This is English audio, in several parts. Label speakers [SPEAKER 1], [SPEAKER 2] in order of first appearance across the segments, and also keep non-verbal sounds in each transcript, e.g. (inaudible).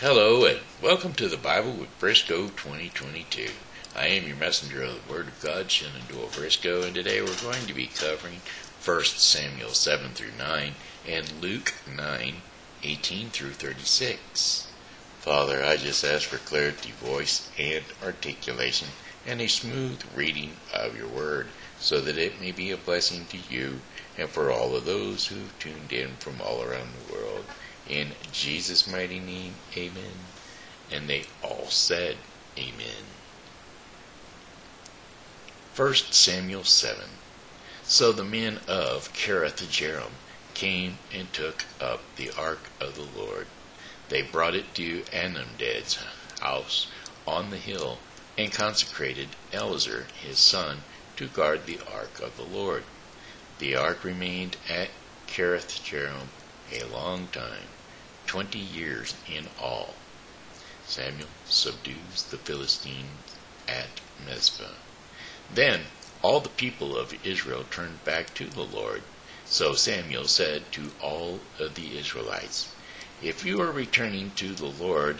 [SPEAKER 1] Hello and welcome to the Bible with Briscoe 2022. I am your messenger of the Word of God, Shenandoah Briscoe, and today we're going to be covering 1 Samuel 7 through 9 and Luke 9 18 through 36. Father, I just ask for clarity, voice, and articulation, and a smooth reading of your Word, so that it may be a blessing to you and for all of those who've tuned in from all around the world. In Jesus' mighty name, amen. And they all said, Amen. 1 Samuel 7 So the men of Kiriath-jearim came and took up the ark of the Lord. They brought it to Amminadab's house on the hill and consecrated Eleazar his son to guard the ark of the Lord. The ark remained at Kiriath-jearim a long time, twenty years in all. Samuel subdues the Philistines at Mizpah. Then all the people of Israel turned back to the Lord. So Samuel said to all of the Israelites, If you are returning to the Lord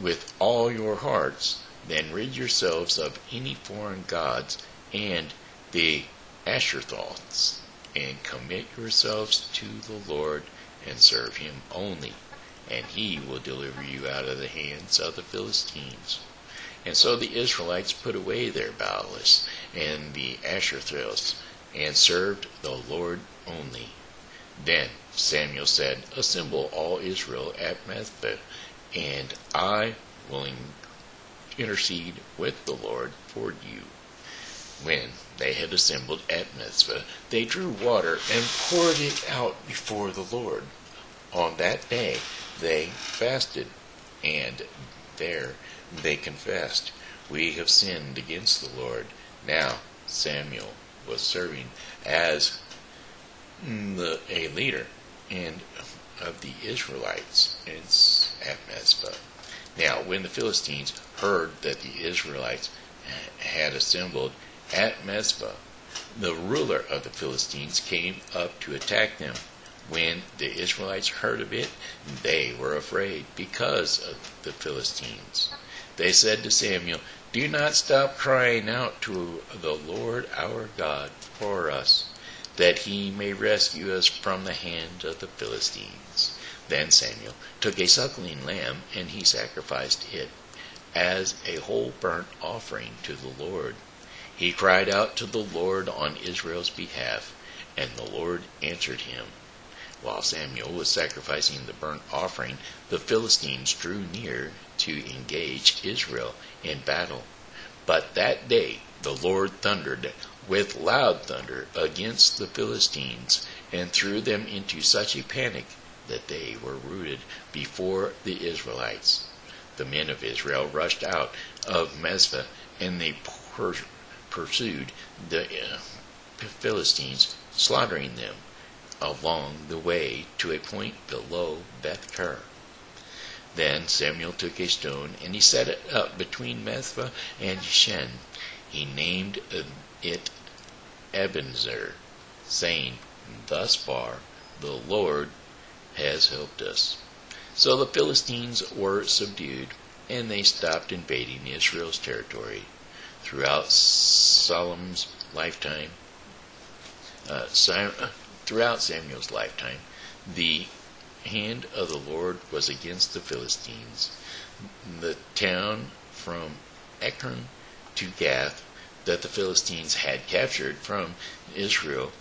[SPEAKER 1] with all your hearts, then rid yourselves of any foreign gods and the Ashtaroths, and commit yourselves to the Lord and serve him only, and he will deliver you out of the hands of the Philistines. And so the Israelites put away their Baals and the Ashtaroths, and served the Lord only. Then Samuel said, Assemble all Israel at Mizpah, and I will intercede with the Lord for you. When they had assembled at Mizpah, they drew water and poured it out before the Lord. On that day they fasted, and there they confessed, We have sinned against the Lord. Now Samuel was serving as the, a leader and of the Israelites at Mizpah. Now, when the Philistines heard that the Israelites had assembled at Mizpah, the ruler of the Philistines came up to attack them. When the Israelites heard of it, they were afraid because of the Philistines. They said to Samuel, Do not stop crying out to the Lord our God for us, that he may rescue us from the hand of the Philistines. Then Samuel took a suckling lamb, and he sacrificed it as a whole burnt offering to the Lord. He cried out to the Lord on Israel's behalf, and the Lord answered him. While Samuel was sacrificing the burnt offering, the Philistines drew near to engage Israel in battle. But that day the Lord thundered with loud thunder against the Philistines, and threw them into such a panic that they were rooted before the Israelites. The men of Israel rushed out of Mizpah, and they pursued the uh, Philistines, slaughtering them along the way to a point below Beth Kar. Then Samuel took a stone, and he set it up between Mizpah and Shen. He named um, it Ebenezer, saying, Thus far the Lord has helped us. So the Philistines were subdued, and they stopped invading Israel's territory throughout Solomon's lifetime, uh, throughout Samuel's lifetime, the hand of the Lord was against the Philistines. The town from Ekron to Gath that the Philistines had captured from Israel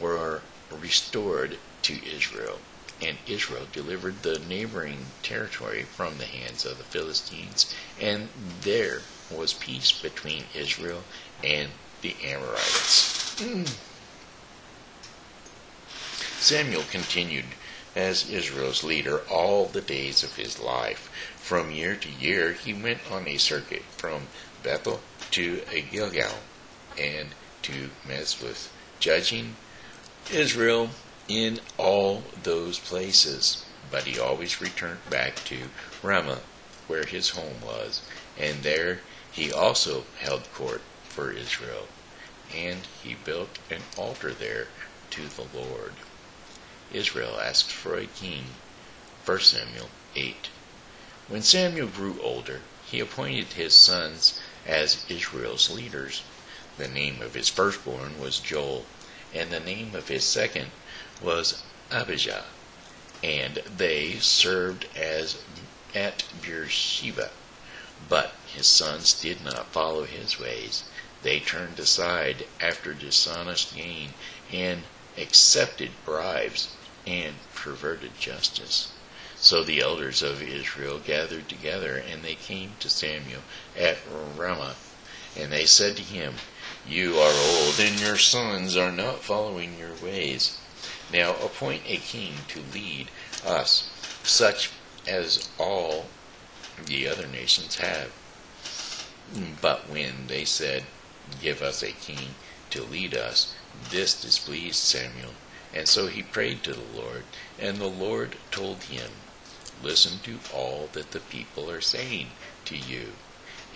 [SPEAKER 1] were restored to Israel, and Israel delivered the neighboring territory from the hands of the Philistines, and there was peace between Israel and the Amorites. Mm. Samuel continued as Israel's leader all the days of his life. From year to year, he went on a circuit from Bethel to Gilgal and to Mizpah, judging Israel in all those places. But he always returned back to Ramah, where his home was, and there he also held court for Israel, and he built an altar there to the Lord. Israel asked for a king. 1 Samuel 8. When Samuel grew older, he appointed his sons as Israel's leaders. The name of his firstborn was Joel, and the name of his second was Abijah, and they served as at Beersheba. But his sons did not follow his ways. They turned aside after dishonest gain and accepted bribes and perverted justice. So the elders of Israel gathered together, and they came to Samuel at Ramah, and they said to him, You are old, and your sons are not following your ways. Now appoint a king to lead us, such as all the other nations have. But when they said, Give us a king to lead us, this displeased Samuel. And so he prayed to the Lord, and the Lord told him, Listen to all that the people are saying to you.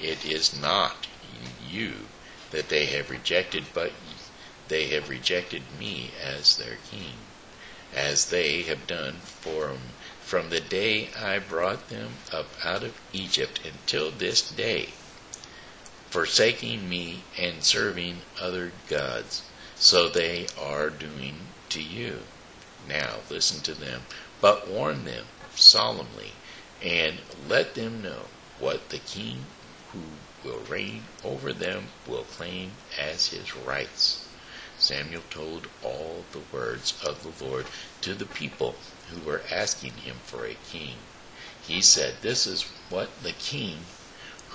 [SPEAKER 1] It is not you that they have rejected, but they have rejected me as their king, as they have done from, from the day I brought them up out of Egypt until this day, forsaking me and serving other gods. So they are doing to you. Now listen to them, but warn them solemnly, and let them know what the king who will reign over them will claim as his rights. Samuel told all the words of the Lord to the people who were asking him for a king. He said, This is what the king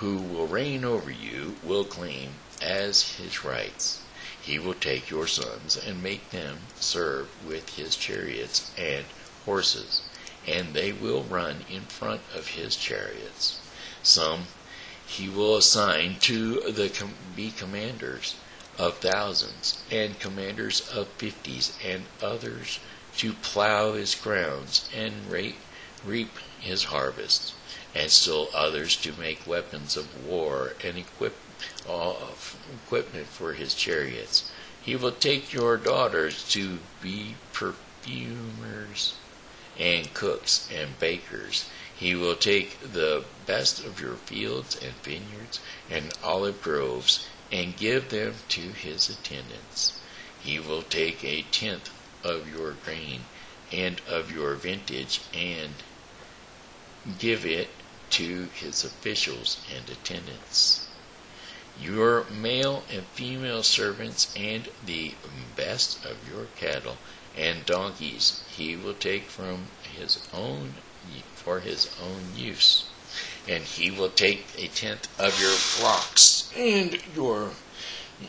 [SPEAKER 1] who will reign over you will claim as his rights. He will take your sons and make them serve with his chariots and horses, and they will run in front of his chariots. Some he will assign to the com- be commanders of thousands and commanders of fifties, and others to plow his grounds and reap, reap his harvests, and still others to make weapons of war and equip uh, of equipment for his chariots. He will take your daughters to be perfumers and cooks and bakers. He will take the best of your fields and vineyards and olive groves and give them to his attendants. He will take a tenth of your grain and of your vintage and give it to his officials and attendants. Your male and female servants and the best of your cattle and donkeys he will take from his own for his own use. And he will take a tenth of your flocks and your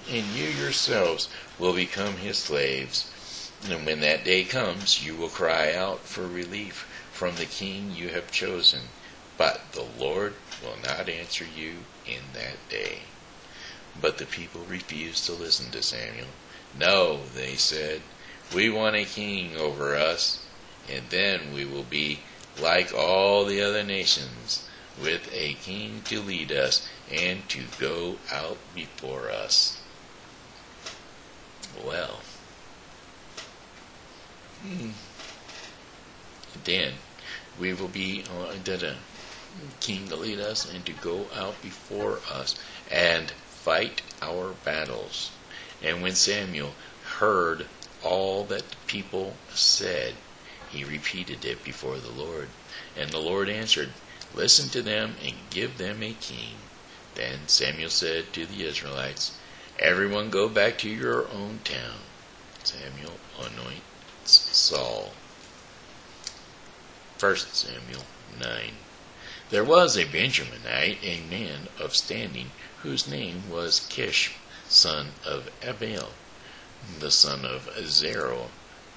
[SPEAKER 1] and you yourselves will become his slaves. And when that day comes you will cry out for relief from the king you have chosen but the lord will not answer you in that day but the people refused to listen to Samuel. No, they said, we want a king over us, and then we will be like all the other nations, with a king to lead us and to go out before us. Well, hmm. then we will be uh, the king to lead us and to go out before us and fight our battles. And when Samuel heard all that the people said, he repeated it before the Lord. And the Lord answered, Listen to them and give them a king. Then Samuel said to the Israelites, Everyone go back to your own town. Samuel anoints Saul. 1 Samuel 9. There was a Benjaminite, a man of standing, whose name was Kish, son of Abiel, the son of Zerah,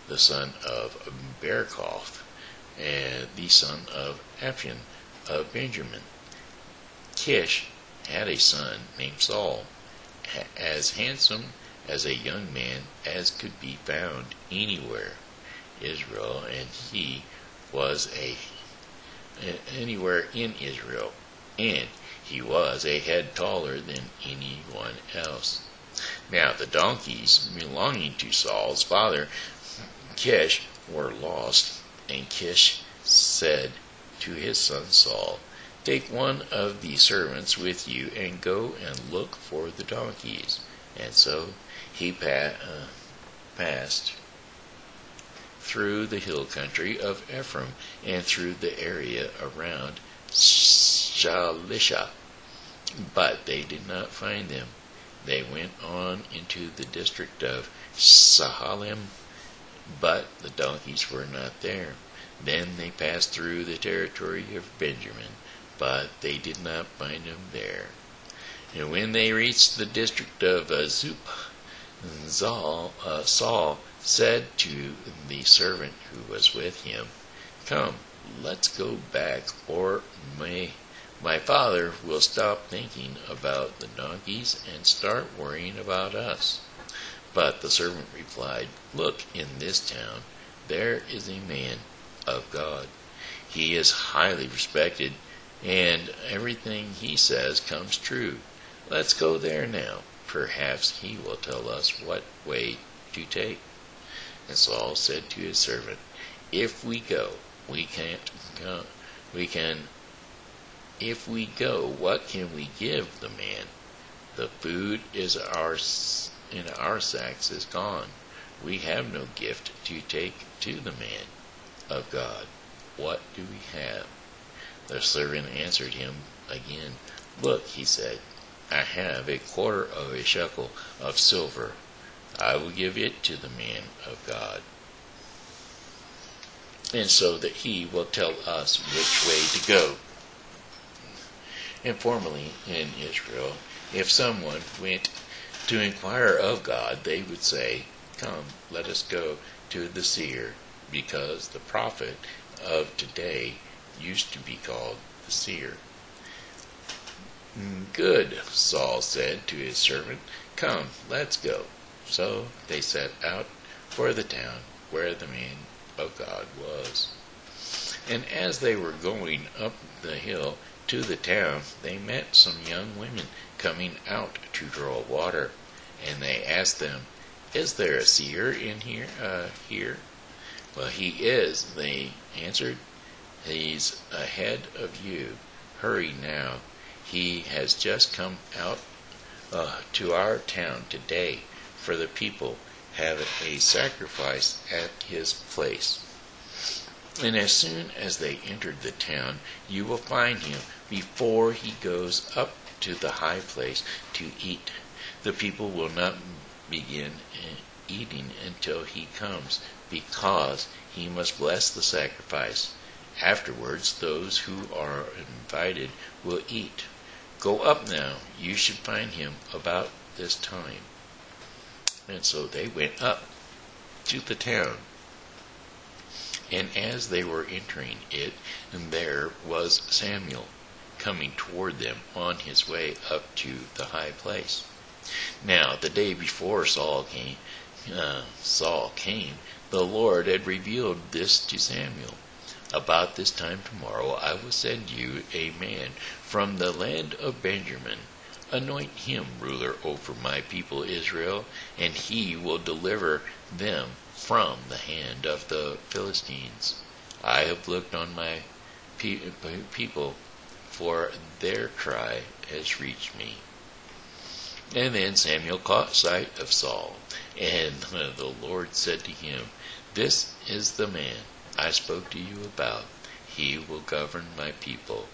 [SPEAKER 1] the son of Berechoth, and the son of Aphion of Benjamin. Kish had a son named Saul, as handsome as a young man as could be found anywhere. Israel, and he was a anywhere in Israel, and he was a head taller than anyone else. Now the donkeys belonging to Saul's father Kish were lost, and Kish said to his son Saul, Take one of the servants with you and go and look for the donkeys. And so he pa- uh, passed through the hill country of Ephraim and through the area around Shalisha. But they did not find them. They went on into the district of Shaalim, but the donkeys were not there. Then they passed through the territory of Benjamin, but they did not find them there. And when they reached the district of Azub, Zal, uh, Saul said to the servant who was with him, Come, let's go back, or may my father will stop thinking about the donkeys and start worrying about us. But the servant replied, Look, in this town there is a man of God. He is highly respected, and everything he says comes true. Let's go there now. Perhaps he will tell us what way to take. And Saul said to his servant, If we go, we can't go. We can if we go, what can we give the man? The food is ours in our sacks is gone. We have no gift to take to the man of God. What do we have? The servant answered him again, Look, he said, I have a quarter of a shekel of silver. I will give it to the man of God. And so that he will tell us which way to go. And formerly in Israel, if someone went to inquire of God, they would say, Come, let us go to the seer, because the prophet of today used to be called the seer. Good, Saul said to his servant, Come, let's go. So they set out for the town where the man of God was. And as they were going up the hill, to the town, they met some young women coming out to draw water, and they asked them, "Is there a seer in here?" Uh, here, well, he is. They answered, "He's ahead of you. Hurry now. He has just come out uh, to our town today, for the people have a sacrifice at his place." And as soon as they entered the town, you will find him before he goes up to the high place to eat. The people will not begin eating until he comes, because he must bless the sacrifice. Afterwards, those who are invited will eat. Go up now. You should find him about this time. And so they went up to the town. And as they were entering it, there was Samuel coming toward them on his way up to the high place. Now, the day before Saul came, uh, Saul came, the Lord had revealed this to Samuel. About this time tomorrow I will send you a man from the land of Benjamin. Anoint him ruler over my people Israel, and he will deliver them from the hand of the Philistines. I have looked on my pe- people, for their cry has reached me. And then Samuel caught sight of Saul, and (laughs) the Lord said to him, This is the man I spoke to you about. He will govern my people.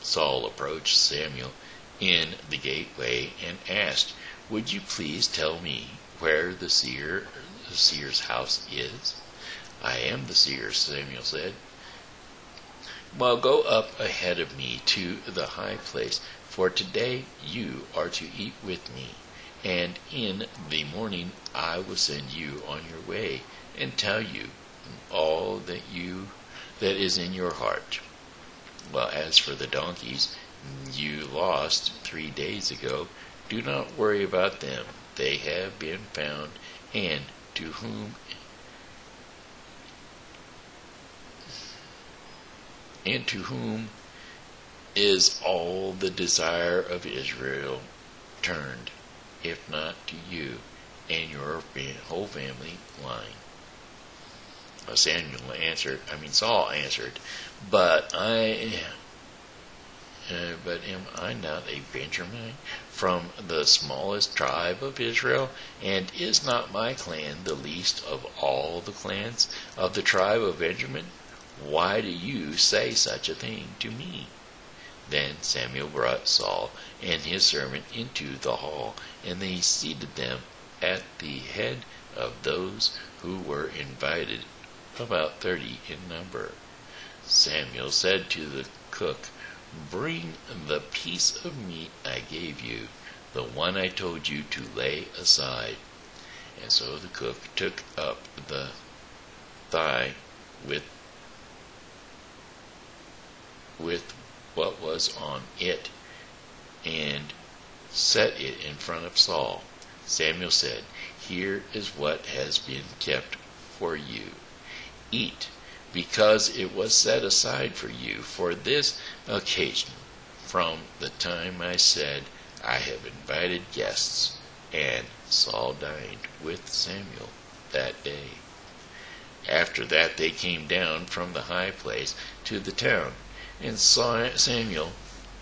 [SPEAKER 1] Saul approached Samuel in the gateway and asked, Would you please tell me where the seer the seer's house is? I am the seer, Samuel said. Well, go up ahead of me to the high place, for today you are to eat with me, and in the morning I will send you on your way and tell you all that you that is in your heart. Well, as for the donkeys you lost three days ago, do not worry about them. They have been found, and to whom and to whom is all the desire of Israel turned, if not to you and your whole family line? Samuel answered, I mean Saul answered, but I uh, but am I not a Benjamite from the smallest tribe of Israel? And is not my clan the least of all the clans of the tribe of Benjamin? Why do you say such a thing to me? Then Samuel brought Saul and his servant into the hall, and they seated them at the head of those who were invited, about thirty in number. Samuel said to the cook, Bring the piece of meat I gave you, the one I told you to lay aside. And so the cook took up the thigh with with what was on it and set it in front of Saul. Samuel said, Here is what has been kept for you. Eat because it was set aside for you for this occasion from the time I said, I have invited guests. And Saul dined with Samuel that day. After that they came down from the high place to the town, and Samuel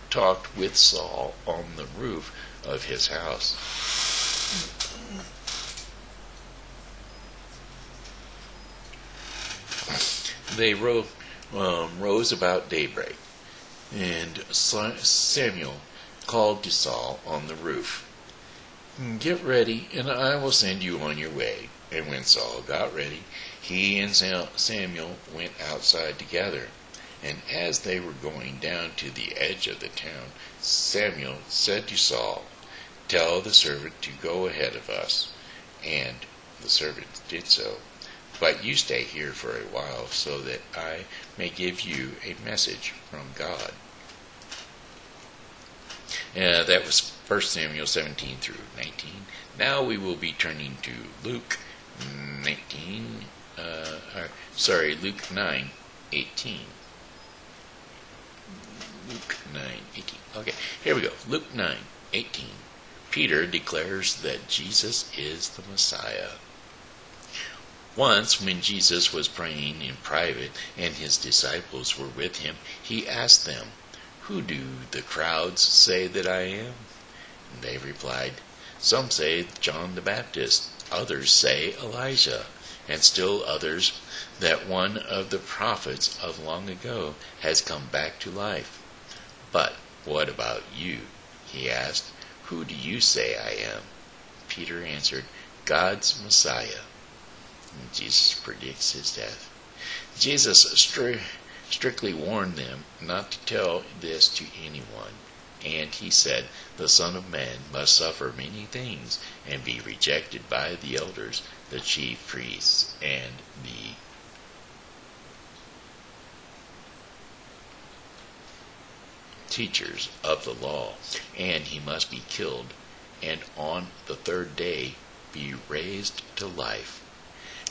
[SPEAKER 1] talked with Saul on the roof of his house. They ro- um, rose about daybreak, and Samuel called to Saul on the roof, Get ready, and I will send you on your way. And when Saul got ready, he and Samuel went outside together. And as they were going down to the edge of the town, Samuel said to Saul, Tell the servant to go ahead of us. And the servant did so. But you stay here for a while so that I may give you a message from God. Uh, that was 1 Samuel 17 through 19. Now we will be turning to Luke 19, uh, or, sorry, Luke 9, 18. Luke 9, 18. Okay, here we go. Luke 9, 18. Peter declares that Jesus is the Messiah. Once, when Jesus was praying in private and his disciples were with him, he asked them, Who do the crowds say that I am? And they replied, Some say John the Baptist, others say Elijah, and still others that one of the prophets of long ago has come back to life. But what about you? He asked, Who do you say I am? Peter answered, God's Messiah. Jesus predicts his death. Jesus stri- strictly warned them not to tell this to anyone. And he said, The Son of Man must suffer many things and be rejected by the elders, the chief priests, and the teachers of the law, and he must be killed, and on the third day be raised to life.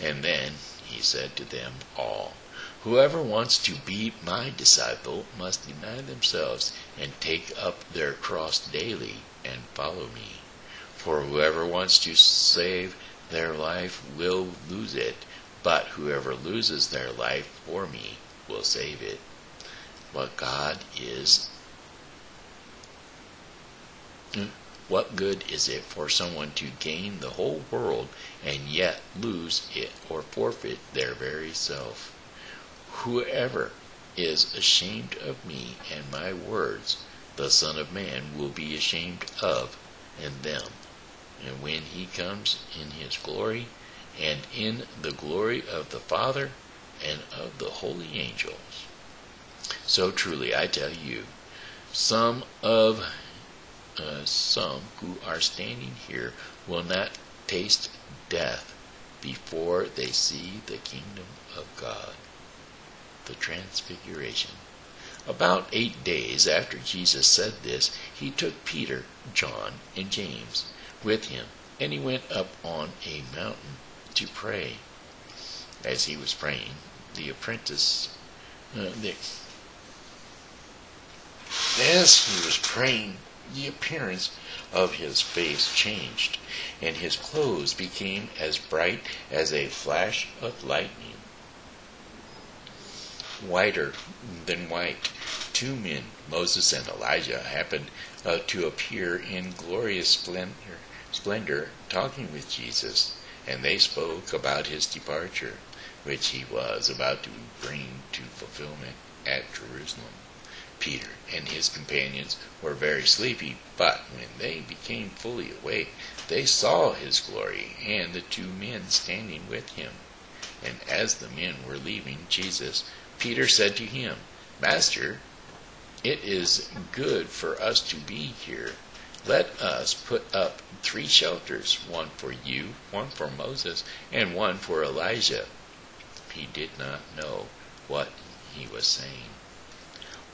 [SPEAKER 1] And then he said to them all, Whoever wants to be my disciple must deny themselves and take up their cross daily and follow me. For whoever wants to save their life will lose it, but whoever loses their life for me will save it. But God is what good is it for someone to gain the whole world and yet lose it or forfeit their very self? Whoever is ashamed of me and my words, the Son of Man will be ashamed of and them. And when he comes in his glory, and in the glory of the Father and of the holy angels. So truly I tell you, some of uh, some who are standing here will not taste death before they see the kingdom of God. The Transfiguration. About eight days after Jesus said this, he took Peter, John, and James with him, and he went up on a mountain to pray. As he was praying, the apprentice, uh, the, as he was praying, the appearance of his face changed, and his clothes became as bright as a flash of lightning. whiter than white. Two men, Moses and Elijah, happened uh, to appear in glorious splendor, splendor, talking with Jesus, and they spoke about his departure, which he was about to bring to fulfillment at Jerusalem. Peter and his companions were very sleepy, but when they became fully awake, they saw his glory and the two men standing with him. And as the men were leaving Jesus, Peter said to him, Master, it is good for us to be here. Let us put up three shelters, one for you, one for Moses, and one for Elijah. He did not know what he was saying.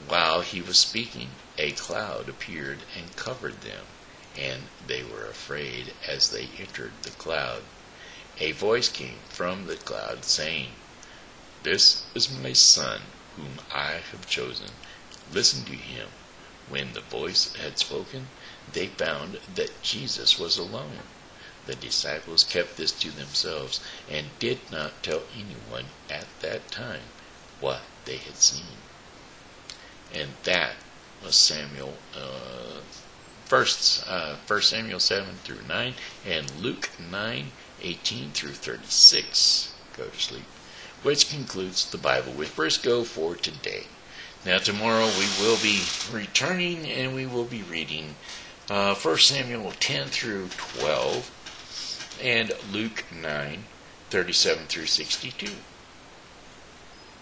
[SPEAKER 1] While he was speaking, a cloud appeared and covered them, and they were afraid as they entered the cloud. A voice came from the cloud saying, This is my son, whom I have chosen. Listen to him. When the voice had spoken, they found that Jesus was alone. The disciples kept this to themselves and did not tell anyone at that time what they had seen and that was Samuel uh, first uh, First Samuel seven through nine and Luke nine eighteen through thirty six. Go to sleep, which concludes the Bible with Briscoe for today. Now tomorrow we will be returning and we will be reading uh, First Samuel ten through twelve and Luke nine thirty seven through sixty two.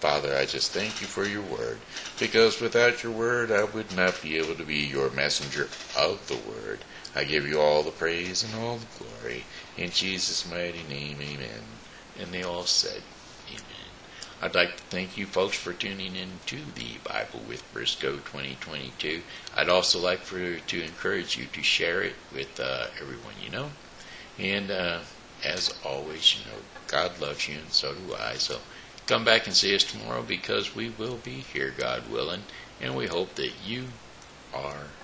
[SPEAKER 1] Father, I just thank you for your word, because without your word I would not be able to be your messenger of the word. I give you all the praise and all the glory. In Jesus' mighty name, amen. And they all said, Amen. I'd like to thank you folks for tuning in to the Bible with Briscoe 2022. I'd also like for to encourage you to share it with uh, everyone you know. And uh, as always, you know, God loves you, and so do I. So Come back and see us tomorrow because we will be here, God willing, and we hope that you are